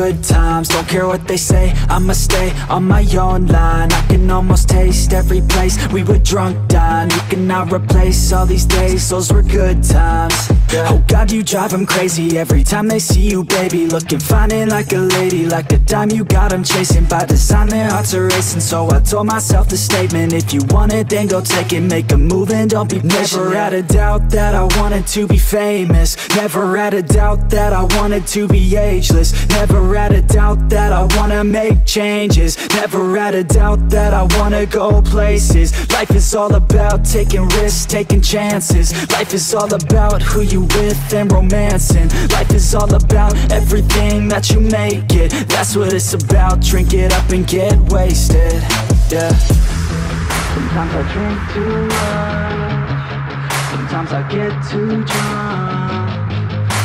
good times Don't care what they say, I'ma stay on my own line. I can almost taste every place. We were drunk dying You cannot replace all these days, those were good times. Oh God, you drive them crazy. Every time they see you, baby Looking fine and like a lady, like a dime you got them chasing By design, their hearts are racing, so I told myself the statement If you want it, then go take it, make a move and don't be patient. Never had a doubt that I wanted to be famous. Never had a doubt that I wanted to be ageless Never had a doubt that I wanna make changes. Never had a doubt that I wanna go places. Life is all about taking risks, taking chances. Life is all about who you with and romancing. Life is all about everything that you make it. That's what it's about, drink it up and get wasted. Yeah. Sometimes I drink too much. Sometimes I get too drunk